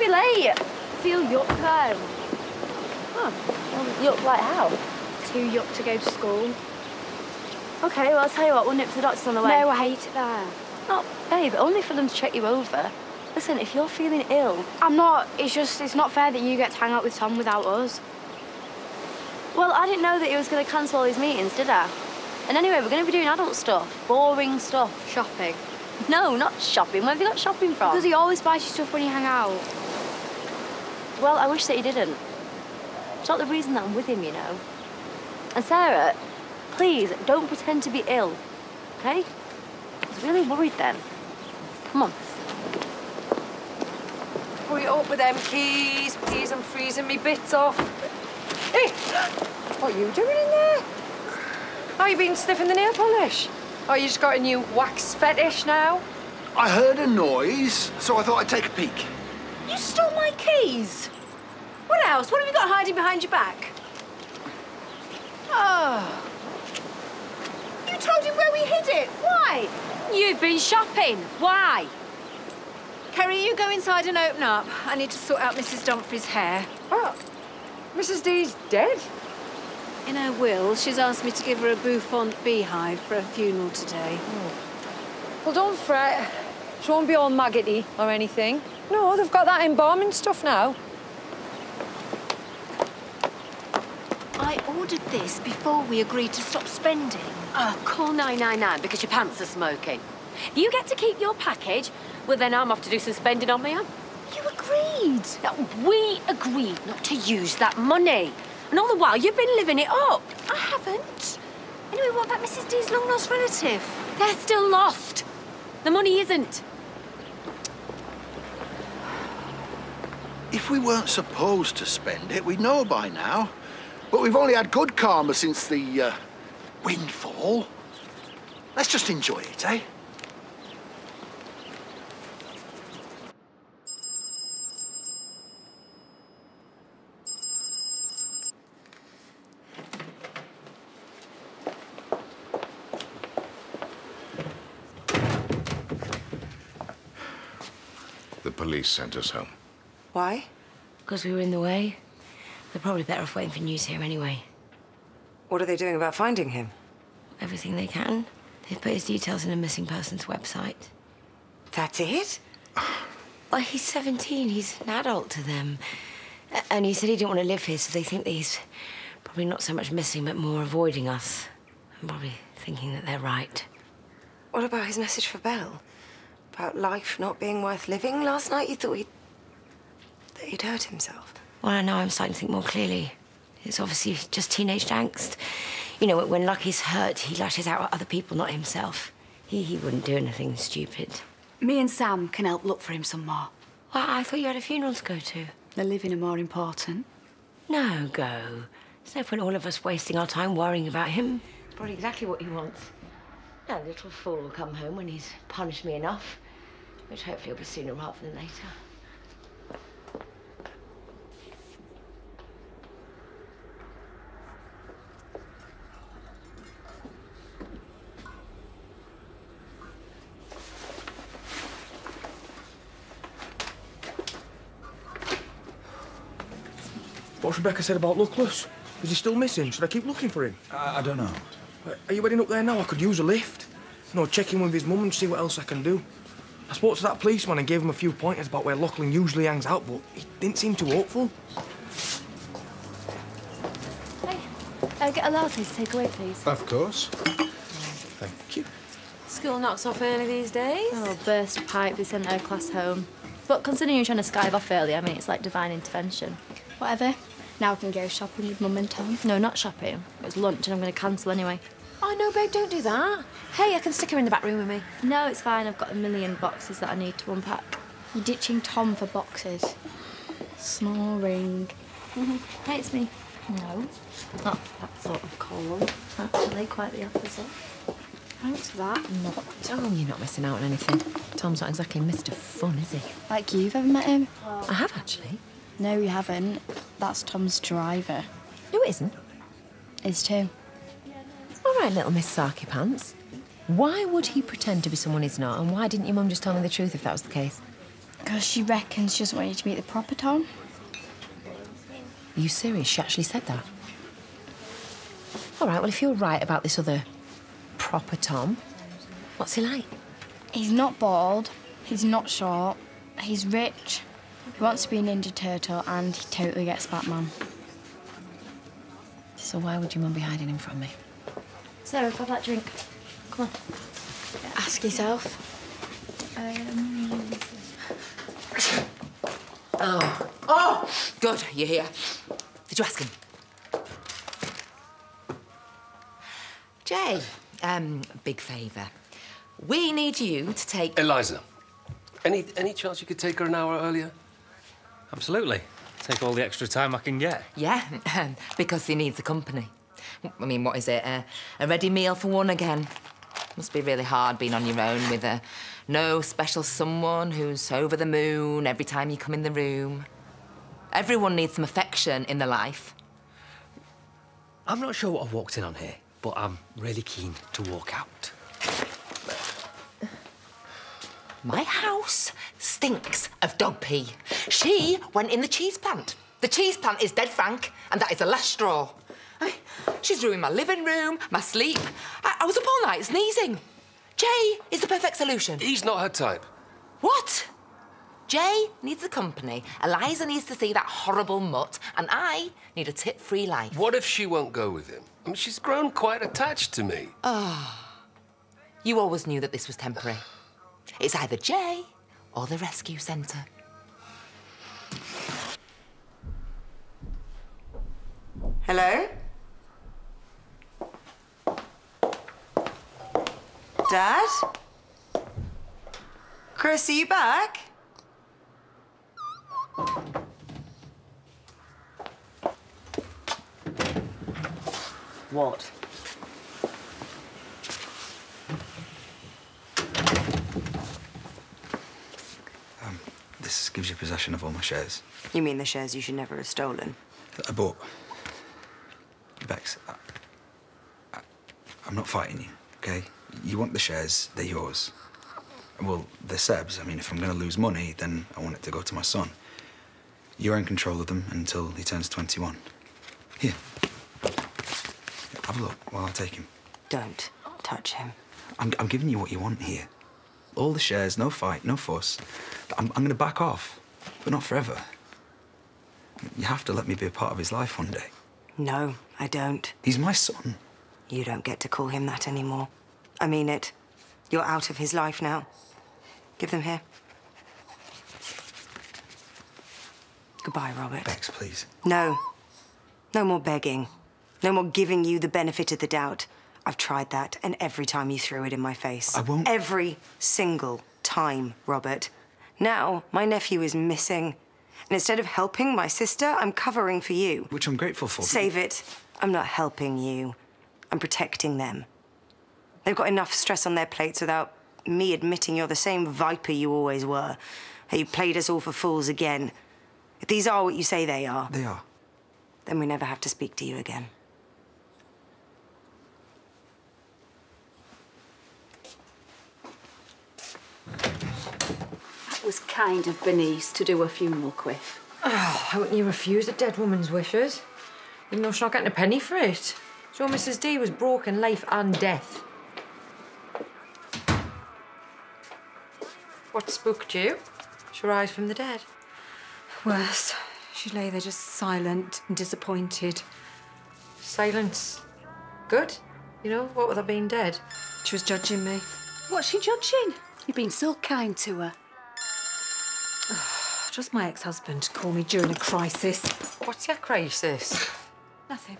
be late. Feel yuck then. Oh, well, yuck like how? Too yuck to go to school. Okay, well, I'll tell you what, we'll nip to the doctor's on the way. No, I hate it there. Oh, babe, only for them to check you over. Listen, if you're feeling ill... I'm not. It's just, it's not fair that you get to hang out with Tom without us. Well, I didn't know that he was going to cancel all these meetings, did I? And anyway, we're going to be doing adult stuff. Boring stuff. Shopping. No, not shopping. Where have you got shopping from? Because he always buys you stuff when you hang out. Well, I wish that he didn't. It's not the reason that I'm with him, you know. And Sarah, please, don't pretend to be ill, okay? I was really worried then. Come on. Hurry up with them keys, please. I'm freezing me bits off. Hey, what are you doing in there? Are you been sniffing the nail polish? Oh, you just got a new wax fetish now? I heard a noise, so I thought I'd take a peek. You stole my keys. What else? What have you got hiding behind your back? Oh. You told him where we hid it. Why? You've been shopping. Why? Kerry, you go inside and open up. I need to sort out Mrs. Dumfries' hair. Oh, what? Mrs. D's dead? In her will, she's asked me to give her a bouffant beehive for her funeral today. Oh. Well, don't fret. She won't be all maggoty or anything. No, they've got that embalming stuff now. I ordered this before we agreed to stop spending. Oh, call 999 because your pants are smoking. You get to keep your package, well, then I'm off to do some spending on my own. You agreed. Now, we agreed not to use that money. And all the while, you've been living it up. I haven't. Anyway, what about Mrs. D's long-lost relative? They're still lost. The money isn't. If we weren't supposed to spend it, we'd know by now. But we've only had good karma since the uh, windfall. Let's just enjoy it, eh? The police sent us home. Why? Because we were in the way. They're probably better off waiting for news here anyway. What are they doing about finding him? Everything they can. They've put his details in a missing persons website. That's it? Well, he's 17. He's an adult to them. And he said he didn't want to live here, so they think that he's probably not so much missing, but more avoiding us. I'm probably thinking that they're right. What about his message for Belle? About life not being worth living? Last night you thought he'd... that he'd hurt himself. Well, I know I'm starting to think more clearly. It's obviously just teenage angst. You know, when Lucky's hurt, he lashes out at other people, not himself. He, he wouldn't do anything stupid. Me and Sam can help look for him some more. Well, I thought you had a funeral to go to. The living are more important. No, go. There's no point all of us wasting our time worrying about him. Probably exactly what he wants. That little fool will come home when he's punished me enough, which hopefully will be sooner rather than later. What's Rebecca said about Luckless? Is he still missing? Should I keep looking for him? I, I don't know. Uh, Are you heading up there now? I could use a lift. No, check in with his mum and see what else I can do. I spoke to that policeman and gave him a few pointers about where Lachlan usually hangs out, but he didn't seem too hopeful. Uh, get a latte to take away, please. Of course. Thank you. School knocks off early these days. Oh, burst pipe. They sent her class home. But considering you're trying to skive off early, I mean, it's like divine intervention. Whatever. Now I can go shopping with Mum and Tom. No, not shopping. It was lunch and I'm going to cancel anyway. Oh, no, babe, don't do that. Hey, I can stick her in the back room with me. No, it's fine. I've got a million boxes that I need to unpack. You're ditching Tom for boxes. Snoring. Mm-hmm. Hey, it's me. No, not that sort of cold. Actually, quite the opposite. Thanks for that. Not. Oh. oh, you're not missing out on anything. Tom's not exactly Mr. Fun, is he? Like you've ever met him? I have, actually. No, you haven't. That's Tom's driver. No, it isn't. Is too. All right, little Miss Sarky Pants. Why would he pretend to be someone he's not, and why didn't your mum just tell me the truth if that was the case? Because she reckons she doesn't want you to meet the proper Tom. Are you serious? She actually said that? All right, well, if you're right about this other proper Tom, what's he like? He's not bald, he's not short, he's rich, he wants to be a Ninja Turtle, and he totally gets Batman. So why would your mum be hiding him from me? Sarah, grab that drink. Come on. Ask yourself. Um, Oh. Oh! Good, you're here. Did you ask him? Jai, um, big favour. We need you to take... Eliza, any any chance you could take her an hour earlier? Absolutely. Take all the extra time I can get. Yeah, um, because he needs the company. I mean, what is it? A, a ready meal for one again. Must be really hard being on your own with a no special someone who's over the moon every time you come in the room. Everyone needs some affection in their life. I'm not sure what I've walked in on here, but I'm really keen to walk out. My house stinks of dog pee. She went in the cheese plant. The cheese plant is dead frank, and that is the last straw. I, she's ruined my living room, my sleep. I, I was up all night sneezing. Jai is the perfect solution. He's not her type. What? Jai needs the company, Eliza needs to see that horrible mutt, and I need a tip-free life. What if she won't go with him? I mean, she's grown quite attached to me. Ah. You always knew that this was temporary. It's either Jai or the rescue centre. Hello? Dad? Chris, are you back? What? This gives you possession of all my shares. You mean the shares you should never have stolen? that I bought. Bex, I, I, I'm not fighting you, okay? You want the shares, they're yours. Well, they're Seb's. I mean, if I'm going to lose money, then I want it to go to my son. You're in control of them until he turns 21. Here. Have a look while I take him. Don't touch him. I'm, I'm giving you what you want here. All the shares, no fight, no fuss. I'm, I'm going to back off, but not forever. You have to let me be a part of his life one day. No, I don't. He's my son. You don't get to call him that anymore. I mean it. You're out of his life now. Give them here. Goodbye, Robert. Bex, please. No. No more begging. No more giving you the benefit of the doubt. I've tried that, and every time you threw it in my face. I won't- Every single time, Robert. Now, my nephew is missing. And instead of helping my sister, I'm covering for you. Which I'm grateful for. Save it. I'm not helping you. I'm protecting them. They've got enough stress on their plates without me admitting you're the same viper you always were. How you played us all for fools again. If these are what you say they are, They are. then we never have to speak to you again. Was kind of Bernice to do a funeral quiff. Oh, how wouldn't you refuse a dead woman's wishes? Even though she's not getting a penny for it. So Mrs. D was broken life and death. What spooked you? She rise from the dead. Worse. She lay there just silent and disappointed. Silence. Good. You know, what with her being dead? She was judging me. What's she judging? You've been so kind to her. Just my ex-husband to call me during a crisis. What's your crisis? Nothing.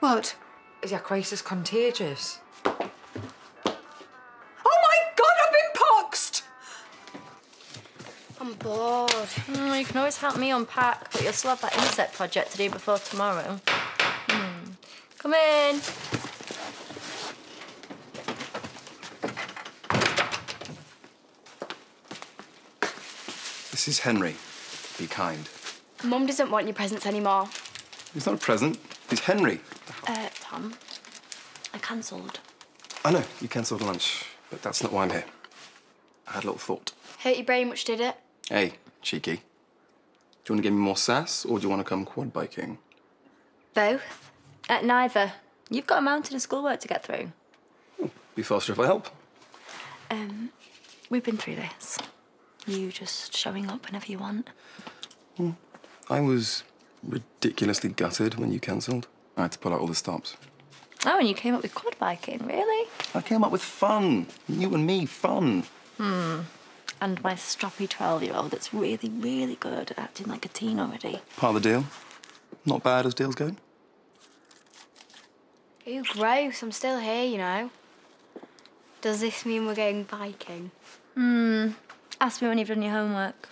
What? Is your crisis contagious? Oh my God, I've been poxed! I'm bored. Mm, you can always help me unpack, but you'll still have that insect project to do before tomorrow. Hmm. Come in. This is Henry. Be kind. Mum doesn't want your presents anymore. He's not a present. He's Henry. Uh, Tom, I cancelled. I know, you cancelled lunch, but that's not why I'm here. I had a little thought. Hurt your brain much, did it? Hey, cheeky. Do you want to give me more sass, or do you want to come quad biking? Both? At neither. You've got a mountain of schoolwork to get through. Be faster if I help. Um, we've been through this. You just showing up whenever you want. I was ridiculously gutted when you cancelled. I had to pull out all the stops. Oh, and you came up with quad biking, really? I came up with fun. You and me, fun. Hmm. And my stroppy 12 year old that's really, really good at acting like a teen already. Part of the deal. Not bad as deals go. Ew, gross. I'm still here, you know. Does this mean we're going biking? Hmm. Ask me when you've done your homework.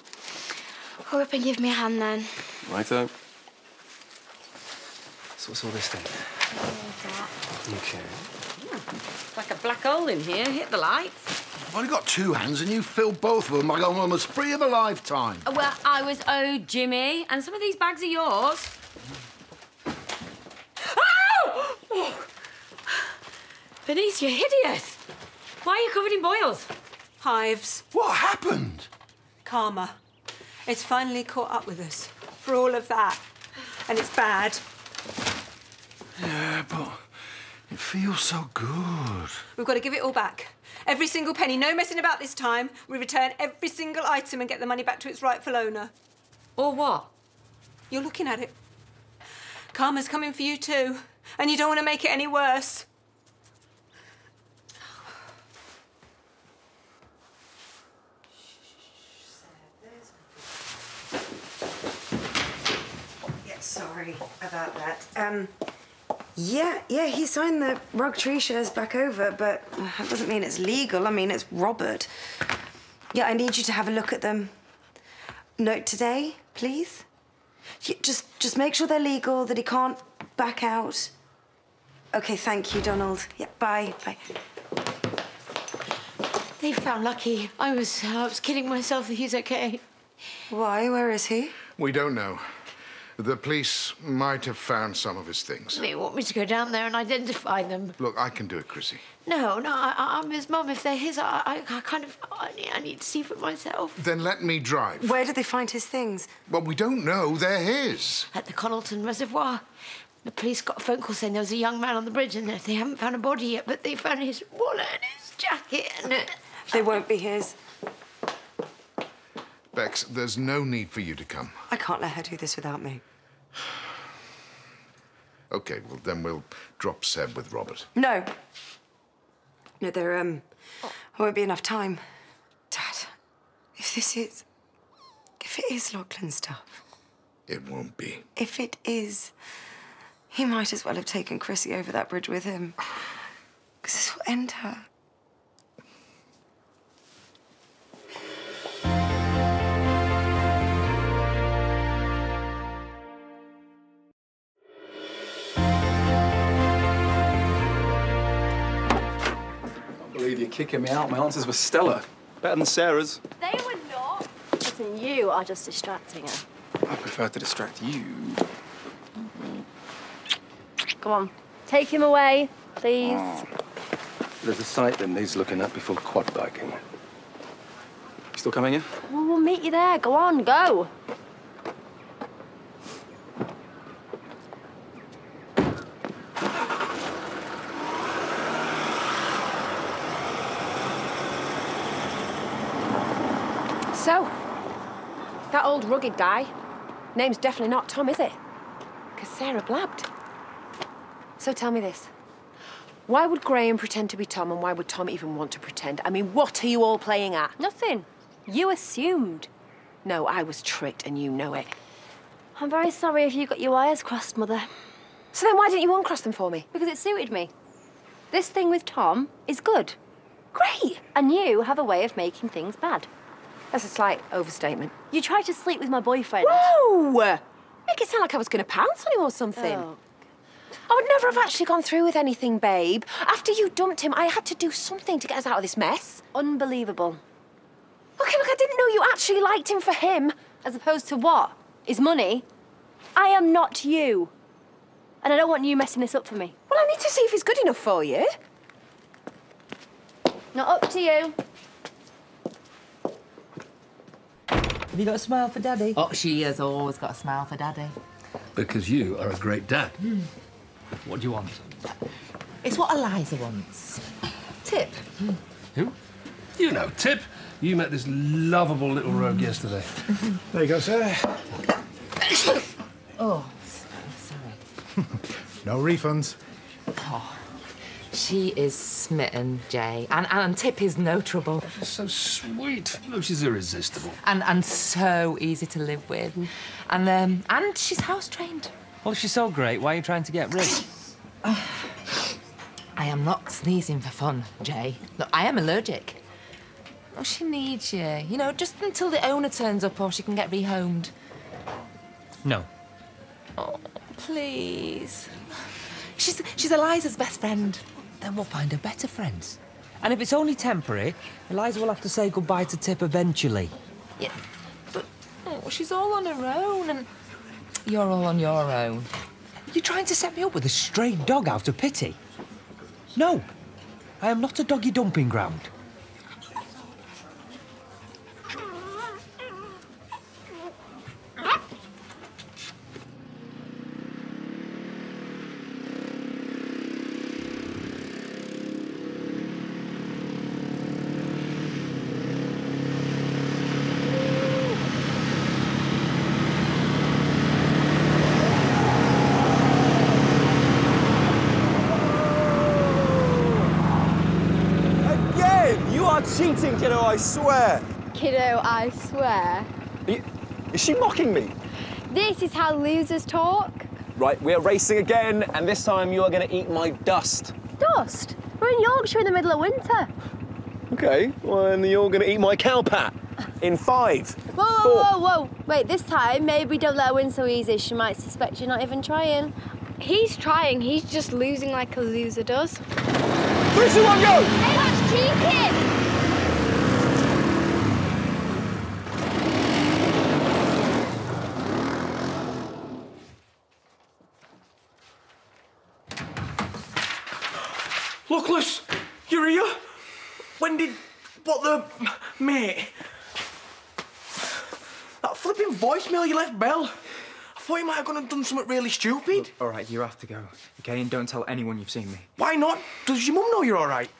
Hurry up and give me a hand then. Righto. So what's all this then? Okay. It's like a black hole in here. Hit the lights. I've only got two hands and you filled both of them like I'm on the spree of a lifetime. Oh, well, I was owed Jimmy, and some of these bags are yours. Oh! oh! Bernice, you're hideous. Why are you covered in boils? Hives. What happened? Karma. It's finally caught up with us for all of that. And it's bad. Yeah, but it feels so good. We've got to give it all back. Every single penny. No messing about this time. We return every single item and get the money back to its rightful owner. Or what? You're looking at it. Karma's coming for you too. And you don't want to make it any worse. Sorry about that. Um, yeah, yeah, he signed the rug tree shares back over, but that doesn't mean it's legal. I mean, it's Robert. Yeah, I need you to have a look at them. Note today, please. Yeah, just, just make sure they're legal, that he can't back out. Okay, thank you, Donald. Yeah, bye, bye. They found Lucky. I was, I was kidding myself that he's okay. Why? Where is he? We don't know. The police might have found some of his things. They want me to go down there and identify them. Look, I can do it, Chrissy. No, no, I, I'm his mum. If they're his, I, I, I kind of, I need, I need to see for myself. Then let me drive. Where did they find his things? Well, we don't know. They're his. At the Connaughton Reservoir. The police got a phone call saying there was a young man on the bridge and they haven't found a body yet, but they found his wallet and his jacket and... They won't be his. Bex, there's no need for you to come. I can't let her do this without me. Okay, well, then we'll drop Seb with Robert. No. No, there um won't be enough time. Dad, if this is if it is Lachlan stuff, It won't be. if it is, he might as well have taken Chrissy over that bridge with him. Because this will end her. Kicking me out. My answers were stellar. Better than Sarah's. They were not. Listen, you are just distracting her. I prefer to distract you. Mm-hmm. Come on, take him away, please. Oh. There's a site that needs looking at before quad biking. You still coming in? Well, we'll meet you there. Go on, go. So, that old rugged guy, name's definitely not Tom, is it? Because Sarah blabbed. So tell me this. Why would Graham pretend to be Tom and why would Tom even want to pretend? I mean, what are you all playing at? Nothing. You assumed. No, I was tricked and you know it. I'm very sorry if you got your wires crossed, Mother. So then why didn't you uncross them for me? Because it suited me. This thing with Tom is good. Great. And you have a way of making things bad. That's a slight overstatement. You tried to sleep with my boyfriend. Whoa! Make it sound like I was going to pounce on him or something. Oh. I would never have actually gone through with anything, babe. After you dumped him, I had to do something to get us out of this mess. Unbelievable. Okay, look, I didn't know you actually liked him for him. As opposed to what? His money? I am not you. And I don't want you messing this up for me. Well, I need to see if he's good enough for you. Not up to you. Have you got a smile for Daddy? Oh, she has always got a smile for Daddy. Because you are a great dad. Hmm. What do you want? It's what Eliza wants. Tip. Who? You know, Tip. You met this lovable little rogue yesterday. There you go, sir. Oh, sorry. No refunds. Oh, she is smitten, Jai. And, and Tip is no trouble. She's so sweet. No, she's irresistible. And, and so easy to live with. And, um, and she's house trained. Well, if she's so great, why are you trying to get rid? I am not sneezing for fun, Jai. Look, I am allergic. Oh, she needs you. You know, just until the owner turns up or she can get rehomed. No. Oh, please. She's, she's Eliza's best friend. Then we'll find her better friends. And if it's only temporary, Eliza will have to say goodbye to Tip eventually. Yeah, but oh, she's all on her own and you're all on your own. You're trying to set me up with a stray dog out of pity? No. I am not a doggy dumping ground. Again! You are cheating, kiddo, I swear! Kiddo, I swear. You- is she mocking me? This is how losers talk. Right, we're racing again, and this time you are going to eat my dust. Dust? We're in Yorkshire in the middle of winter. Okay, well, then you're going to eat my cow pat. In five. Whoa, whoa, whoa, whoa. Wait, this time, maybe don't let her win so easy. She might suspect you're not even trying. He's trying, he's just losing like a loser does. Three, two, one, go! Hey, that's cheating! Luckless, you're here? When did... What the... Mate? That flipping voicemail you left Belle. I thought you might have gone and done something really stupid. All right, you have to go, okay? And don't tell anyone you've seen me. Why not? Does your mum know you're all right?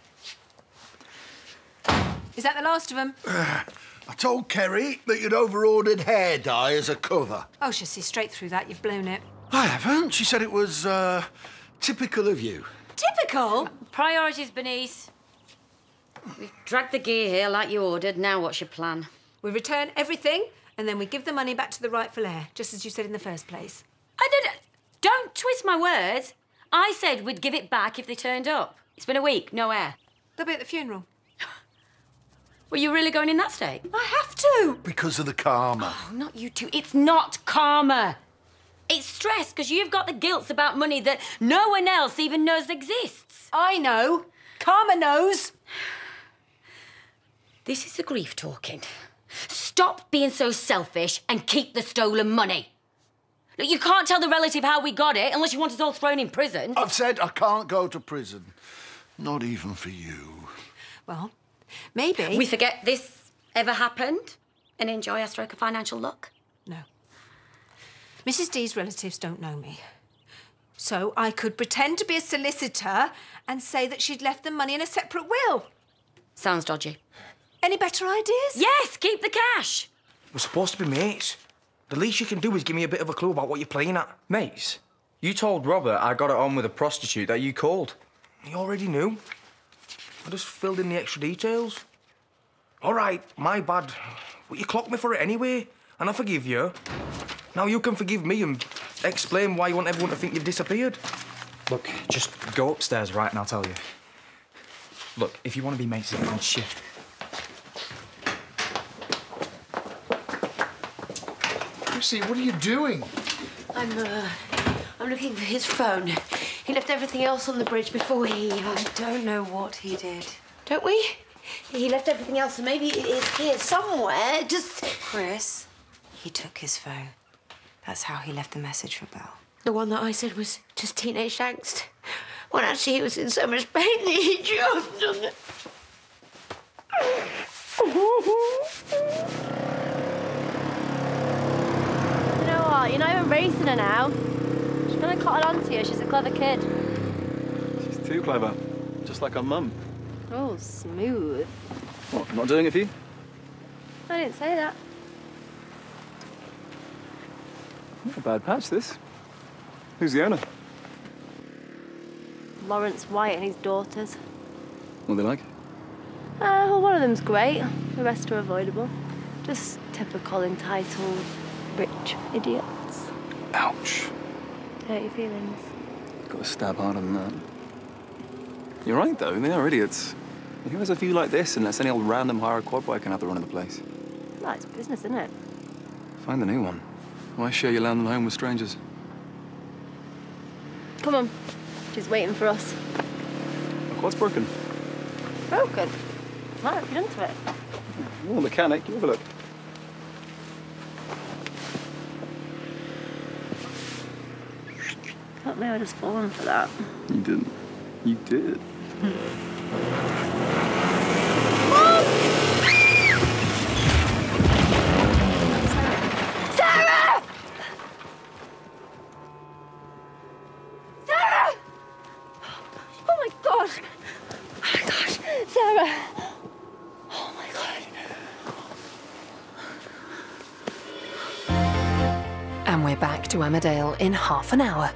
Is that the last of them? I told Kerry that you'd over-ordered hair dye as a cover. Oh, she'll see straight through that. You've blown it. I haven't. She said it was uh, typical of you. Typical? Priorities, Bernice. We've dragged the gear here like you ordered. Now what's your plan? We return everything and then we give the money back to the rightful heir, just as you said in the first place. I did. Don't twist my words. I said we'd give it back if they turned up. It's been a week, no air. They'll be at the funeral. Were you really going in that state? I have to. Because of the karma. Oh, not you two. It's not karma. It's stress because you've got the guilt about money that no one else even knows exists. I know. Karma knows. This is the grief talking. Stop being so selfish and keep the stolen money. Look, you can't tell the relative how we got it unless you want us all thrown in prison. I've said I can't go to prison. Not even for you. Well, maybe. We forget this ever happened and enjoy our stroke of financial luck. No. Mrs. D's relatives don't know me. So I could pretend to be a solicitor and say that she'd left the money in a separate will. Sounds dodgy. Any better ideas? Yes, keep the cash. We're supposed to be mates. The least you can do is give me a bit of a clue about what you're playing at. Mates, you told Robert I got it on with a prostitute that you called. He already knew. I just filled in the extra details. All right, my bad. But you clocked me for it anyway, and I forgive you. Now you can forgive me and explain why you want everyone to think you've disappeared. Look, just go upstairs, right, and I'll tell you. Look, if you want to be mates, then shift. Chrissy, what are you doing? I'm, uh, I'm looking for his phone. He left everything else on the bridge before he. Uh... I don't know what he did. Don't we? He left everything else, so maybe it's here somewhere. Just. Chris, he took his phone. That's how he left the message for Belle. The one that I said was just teenage angst. When actually he was in so much pain that he jumped on it. You know what? You're not even racing her now. She's gonna cotton on to you. She's a clever kid. She's too clever. Just like her mum. Oh, smooth. What, not doing it for you? I didn't say that. Not a bad patch, this. Who's the owner? Lawrence White and his daughters. What are they like? Uh, well, one of them's great. The rest are avoidable. Just typical entitled, idiots. Ouch. Hurt your feelings. Got to stab harder than that. You're right, though. They are idiots. Who has a view like this unless any old random hired quad boy can have the run of the place? Well, it's business, isn't it? Find the new one. Why share your land and home with strangers? Come on. She's waiting for us. Quad's broken. Broken. What have you done to it? You're a mechanic. You have a look. Can't believe I just fallen for that. You didn't. You did. Sarah! Sarah! Oh my god! Oh my gosh, Sarah! Oh my god. And we're back to Emmerdale in half an hour.